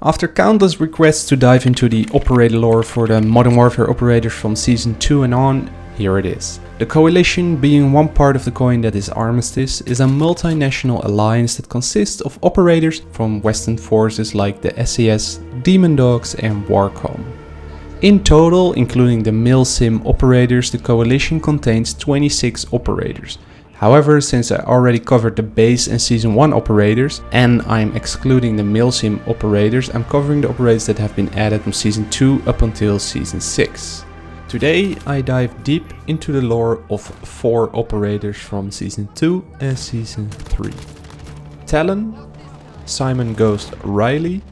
After countless requests to dive into the operator lore for the Modern Warfare operators from Season 2 and on, here it is. The Coalition, being one part of the coin that is Armistice, is a multinational alliance that consists of operators from Western forces like the SAS, Demon Dogs and Warcom. In total, including the MilSim operators, the Coalition contains 26 operators, However, since I already covered the base and season 1 operators, and I'm excluding the MilSim operators, I'm covering the operators that have been added from season 2 up until season 6. Today I dive deep into the lore of 4 operators from season 2 and season 3. Talon, Simon Ghost Riley,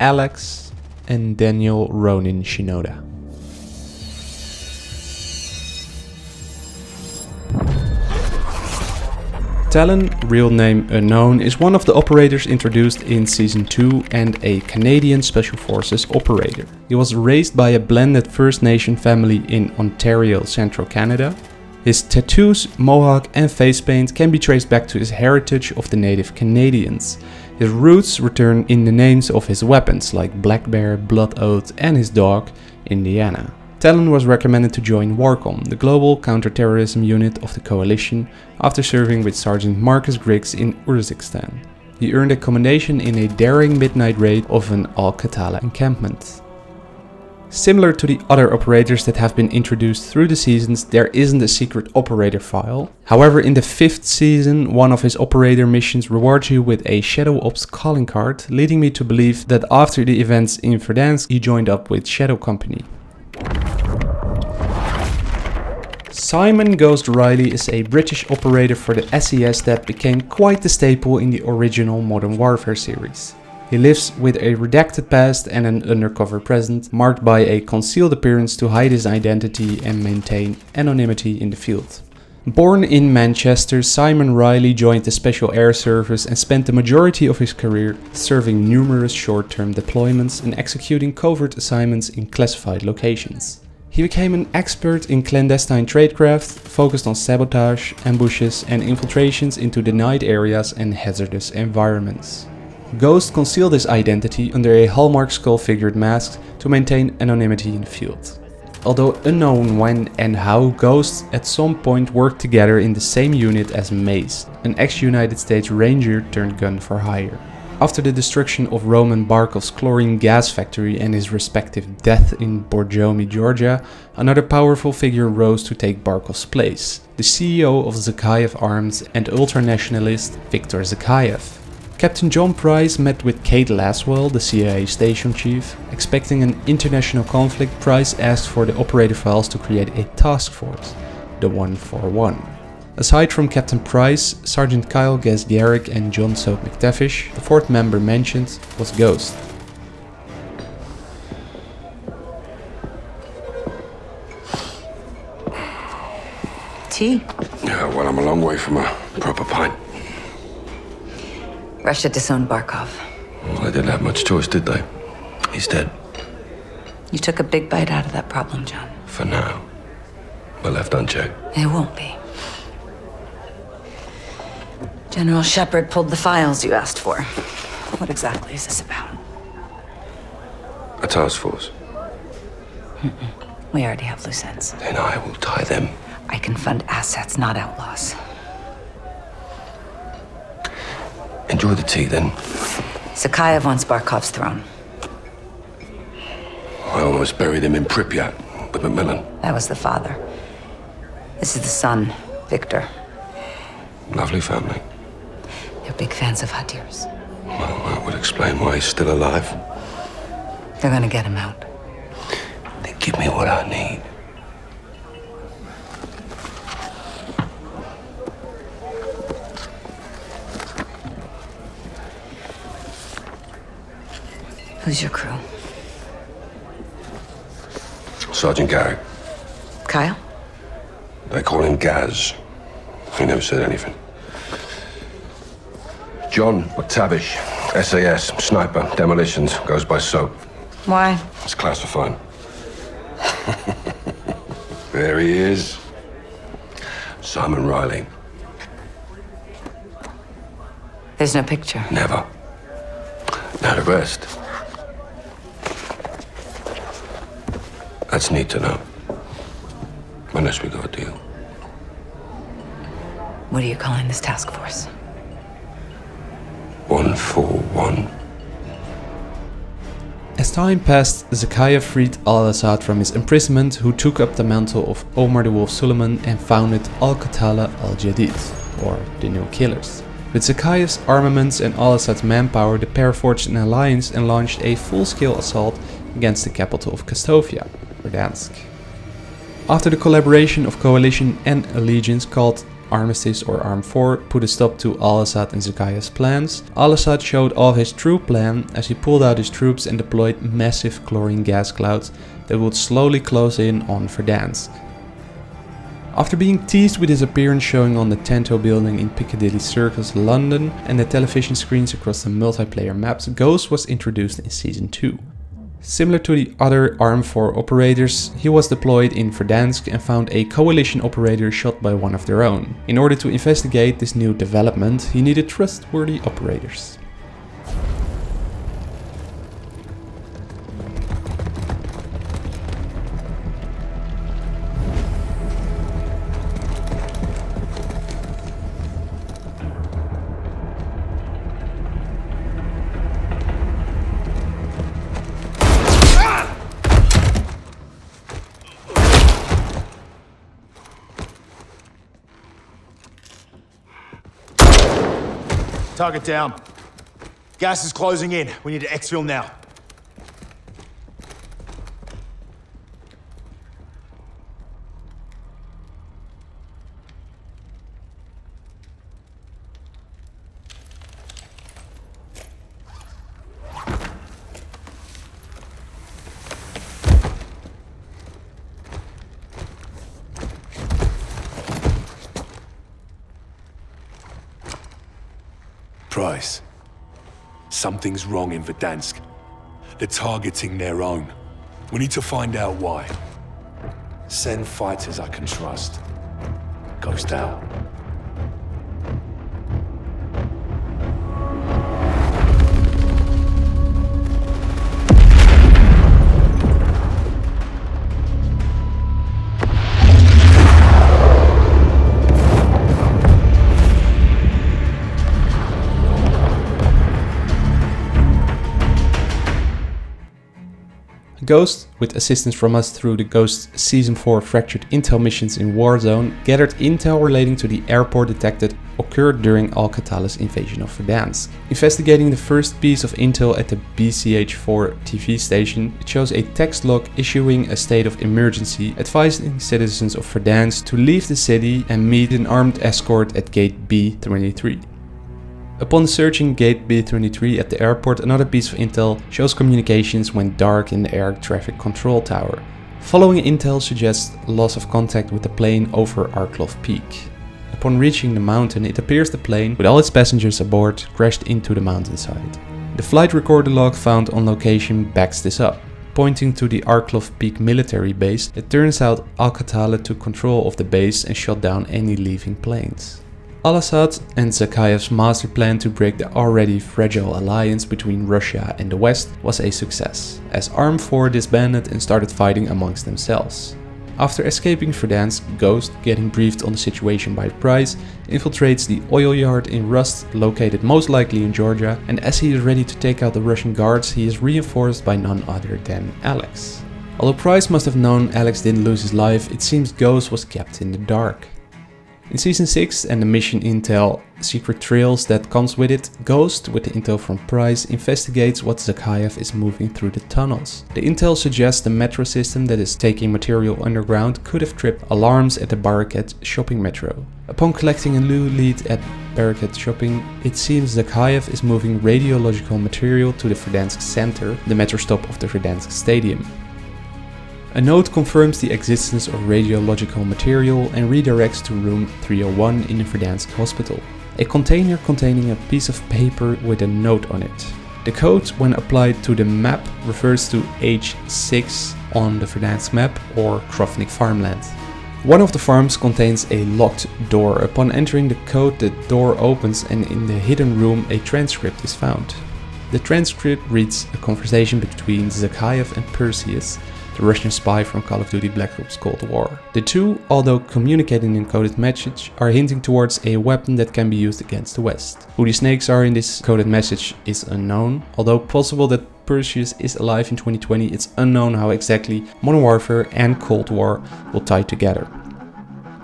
Alex, and Daniel Ronin Shinoda. Talon, real name unknown, is one of the operators introduced in Season 2 and a Canadian Special Forces operator. He was raised by a blended First Nation family in Ontario, central Canada. His tattoos, mohawk and face paint can be traced back to his heritage of the native Canadians. His roots return in the names of his weapons like Black Bear, Blood Oath and his dog, Indiana. Talon was recommended to join Warcom, the global counterterrorism unit of the coalition, after serving with Sergeant Marcus Griggs in Urzikstan. He earned a commendation in a daring midnight raid of an Al-Qatala encampment. Similar to the other operators that have been introduced through the seasons, there isn't a secret operator file. However, in the fifth season, one of his operator missions rewards you with a Shadow Ops calling card, leading me to believe that after the events in Verdansk, he joined up with Shadow Company. Simon Ghost Riley is a British operator for the SAS that became quite the staple in the original Modern Warfare series. He lives with a redacted past and an undercover present, marked by a concealed appearance to hide his identity and maintain anonymity in the field. Born in Manchester, Simon Riley joined the Special Air Service and spent the majority of his career serving numerous short-term deployments and executing covert assignments in classified locations. He became an expert in clandestine tradecraft, focused on sabotage, ambushes and infiltrations into denied areas and hazardous environments. Ghost concealed his identity under a hallmark skull figured mask to maintain anonymity in the field. Although unknown when and how Ghosts at some point worked together in the same unit as Mace, an ex-United States Ranger turned gun for hire. After the destruction of Roman Barkov's chlorine gas factory and his respective death in Borjomi, Georgia, another powerful figure rose to take Barkov's place, the CEO of Zakhaev Arms and ultranationalist Viktor Zakhaev. Captain John Price met with Kate Laswell, the CIA station chief. Expecting an international conflict, Price asked for the operator files to create a task force, the 141. Aside from Captain Price, Sergeant Kyle Gaz Garrick and John Soap McTavish, the fourth member mentioned was Ghost. Tea? Yeah, well, I'm a long way from a proper pint. Russia disowned Barkov. Well, they didn't have much choice, did they? He's dead. You took a big bite out of that problem, John. For now. But left unchecked. It won't be. General Shepard pulled the files you asked for. What exactly is this about? A task force. Mm -mm. We already have loose ends. Then I will tie them. I can fund assets, not outlaws. Enjoy the tea, then. Zakhaev wants Barkov's throne. I almost buried him in Pripyat with Macmillan. That was the father. This is the son, Victor. Lovely family. They're big fans of Hadir's. Well, that would explain why he's still alive. They're gonna get him out. They give me what I need. Who's your crew? Sergeant Garrick. Kyle? They call him Gaz. He never said anything. John McTavish, SAS, sniper, demolitions, goes by SOAP. Why? It's classified. there he is. Simon Riley. There's no picture. Never. Not rest. That's neat to know. Unless we got a deal. What are you calling this task force? One for one. As time passed, Zakhaev freed Al-Asad from his imprisonment who took up the mantle of Omar the Wolf Sulaman and founded Al-Qatala al-Jadid, or the New Killers. With Zakhaev's armaments and Al-Asad's manpower, the pair forged an alliance and launched a full-scale assault against the capital of Kastovia, Verdansk. After the collaboration of coalition and allegiance called Armistice or Arm 4 put a stop to Al-Asad and Zakhaev's plans, Al-Asad showed off his true plan as he pulled out his troops and deployed massive chlorine gas clouds that would slowly close in on Verdansk. After being teased with his appearance showing on the Tanto building in Piccadilly Circus, London, and the television screens across the multiplayer maps, Ghost was introduced in Season 2. Similar to the other ARM 4 operators, he was deployed in Verdansk and found a coalition operator shot by one of their own. In order to investigate this new development, he needed trustworthy operators. Target down. Gas is closing in. We need to exfil now. Price. Something's wrong in Verdansk. They're targeting their own. We need to find out why. Send fighters I can trust. Ghost out. Ghost, with assistance from us through the Ghost Season 4 Fractured Intel missions in Warzone, gathered intel relating to the airport detected occurred during Al-Qatala's invasion of Verdansk. Investigating the first piece of intel at the BCH4 TV station, it shows a text log issuing a state of emergency advising citizens of Verdansk to leave the city and meet an armed escort at gate B23. Upon searching gate B23 at the airport, another piece of intel shows communications went dark in the air traffic control tower. Following intel suggests loss of contact with the plane over Arklov Peak. Upon reaching the mountain, it appears the plane, with all its passengers aboard, crashed into the mountainside. The flight recorder log found on location backs this up, pointing to the Arklov Peak military base. It turns out Al-Qatala took control of the base and shot down any leaving planes. Al-Asad and Zakhaev's master plan to break the already fragile alliance between Russia and the West was a success, as Arm 4 disbanded and started fighting amongst themselves. After escaping Verdansk, Ghost, getting briefed on the situation by Price, infiltrates the oil yard in Rust, located most likely in Georgia, and as he is ready to take out the Russian guards, he is reinforced by none other than Alex. Although Price must have known Alex didn't lose his life, it seems Ghost was kept in the dark. In Season 6 and the mission intel Secret Trails that comes with it, Ghost, with the intel from Price, investigates what Zakhaev is moving through the tunnels. The intel suggests the metro system that is taking material underground could have tripped alarms at the Barricade shopping metro. Upon collecting a new lead at Barricade Shopping, it seems Zakhaev is moving radiological material to the Verdansk Center, the metro stop of the Verdansk Stadium. A note confirms the existence of radiological material and redirects to room 301 in the Verdansk hospital. A container containing a piece of paper with a note on it. The code, when applied to the map, refers to H6 on the Verdansk map or Krovnik farmland. One of the farms contains a locked door. Upon entering the code, the door opens and in the hidden room a transcript is found. The transcript reads a conversation between Zakhaev and Perseus, the Russian spy from Call of Duty Black Ops Cold War. The two, although communicating in coded message, are hinting towards a weapon that can be used against the West. Who the snakes are in this coded message is unknown, although possible that Perseus is alive in 2020, it's unknown how exactly Modern Warfare and Cold War will tie together.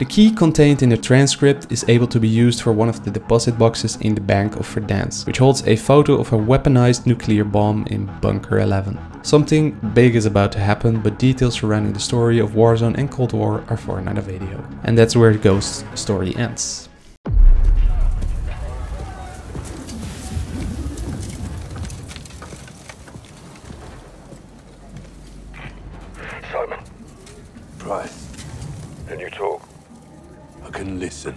The key contained in the transcript is able to be used for one of the deposit boxes in the Bank of Verdansk, which holds a photo of a weaponized nuclear bomb in Bunker 11. Something big is about to happen, but details surrounding the story of Warzone and Cold War are for another video. And that's where Ghost's story ends. Simon, Price, can you talk? I can listen.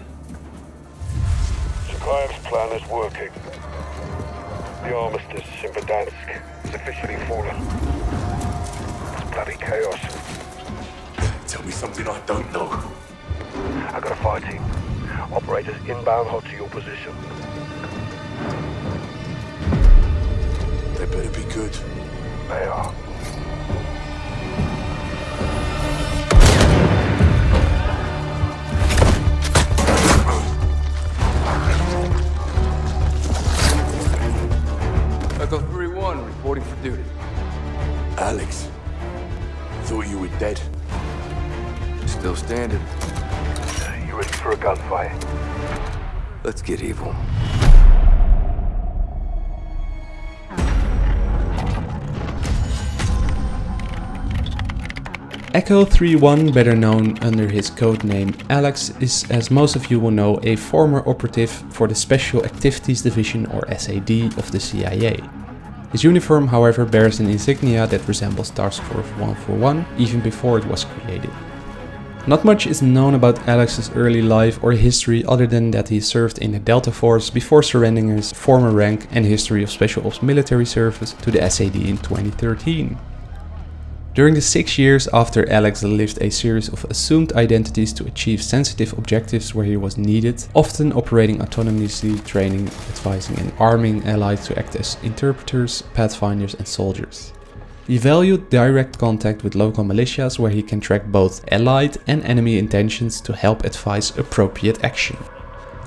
Zakhaev's plan is working. The armistice in Verdansk is officially fallen. It's bloody chaos. Tell me something I don't know. I got a fire team. Operators inbound hot to your position. They better be good. They are. Get evil. Echo 31, better known under his code name Alex, is as most of you will know a former operative for the Special Activities Division or SAD of the CIA. His uniform however bears an insignia that resembles Task Force 141 even before it was created. Not much is known about Alex's early life or history other than that he served in the Delta Force before surrendering his former rank and history of Special Ops military service to the SAD in 2013. During the six years after Alex lived a series of assumed identities to achieve sensitive objectives where he was needed, often operating autonomously, training, advising and arming allies to act as interpreters, pathfinders and soldiers. He valued direct contact with local militias where he can track both allied and enemy intentions to help advise appropriate action.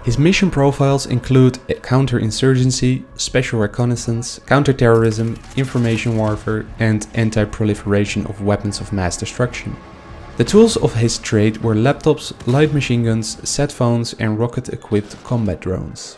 His mission profiles include counterinsurgency, special reconnaissance, counterterrorism, information warfare, and anti-proliferation of weapons of mass destruction. The tools of his trade were laptops, light machine guns, sat phones, and rocket-equipped combat drones.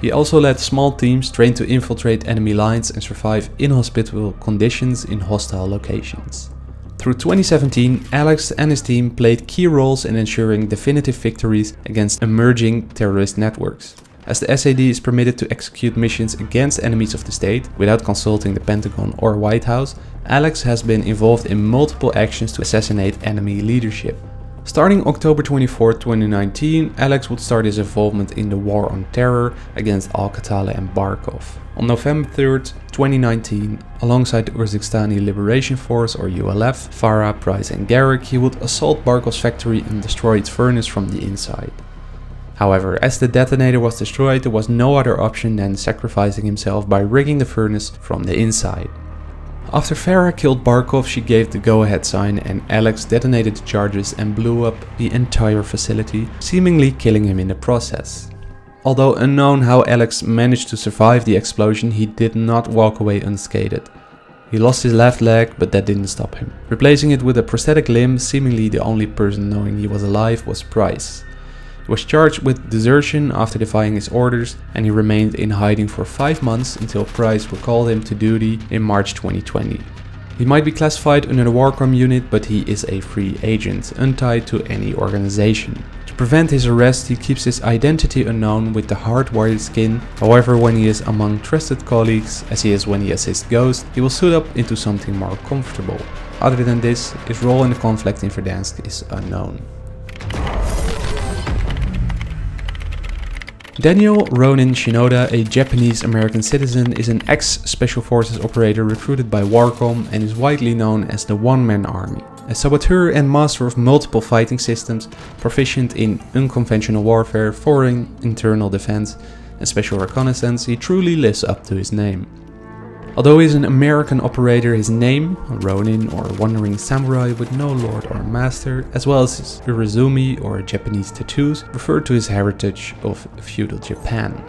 He also led small teams trained to infiltrate enemy lines and survive inhospitable conditions in hostile locations. Through 2017, Alex and his team played key roles in ensuring definitive victories against emerging terrorist networks. As the SAD is permitted to execute missions against enemies of the state without consulting the Pentagon or White House, Alex has been involved in multiple actions to assassinate enemy leadership. Starting October 24, 2019, Alex would start his involvement in the war on terror against Al-Qatala and Barkov. On November 3, 2019, alongside the Urzikstani Liberation Force or ULF, Farah, Price and Garrick, he would assault Barkov's factory and destroy its furnace from the inside. However, as the detonator was destroyed, there was no other option than sacrificing himself by rigging the furnace from the inside. After Farah killed Barkov, she gave the go-ahead sign and Alex detonated the charges and blew up the entire facility, seemingly killing him in the process. Although unknown how Alex managed to survive the explosion, he did not walk away unscathed. He lost his left leg, but that didn't stop him. Replacing it with a prosthetic limb, seemingly the only person knowing he was alive was Price. Was charged with desertion after defying his orders and he remained in hiding for 5 months until Price recalled him to duty in March 2020. He might be classified under the Warcom unit but he is a free agent, untied to any organization. To prevent his arrest he keeps his identity unknown with the hardwired skin, however when he is among trusted colleagues, as he is when he assists Ghost, he will suit up into something more comfortable. Other than this, his role in the conflict in Verdansk is unknown. Daniel Ronin Shinoda, a Japanese-American citizen, is an ex-Special Forces operator recruited by Warcom and is widely known as the One-Man Army. A saboteur and master of multiple fighting systems, proficient in unconventional warfare, foreign, internal defense and special reconnaissance, he truly lives up to his name. Although he is an American operator, his name, Ronin or Wandering Samurai with no lord or master, as well as his Irezumi or Japanese tattoos, refer to his heritage of feudal Japan.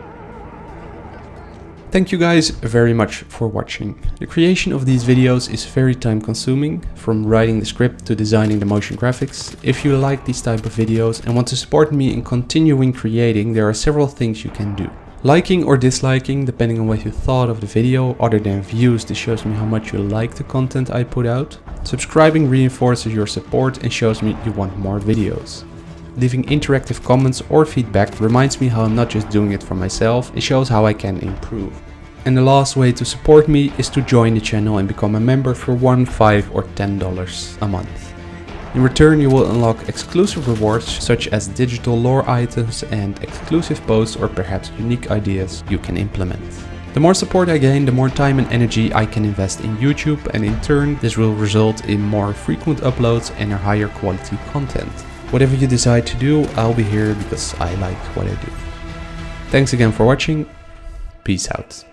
Thank you guys very much for watching. The creation of these videos is very time consuming, from writing the script to designing the motion graphics. If you like these type of videos and want to support me in continuing creating, there are several things you can do. Liking or disliking, depending on what you thought of the video, other than views, this shows me how much you like the content I put out. Subscribing reinforces your support and shows me you want more videos. Leaving interactive comments or feedback reminds me how I'm not just doing it for myself, it shows how I can improve. And the last way to support me is to join the channel and become a member for 1, 5 or $10 a month. In return you will unlock exclusive rewards such as digital lore items and exclusive posts or perhaps unique ideas you can implement. The more support I gain, the more time and energy I can invest in YouTube and in turn this will result in more frequent uploads and a higher quality content. Whatever you decide to do, I'll be here because I like what I do. Thanks again for watching, peace out.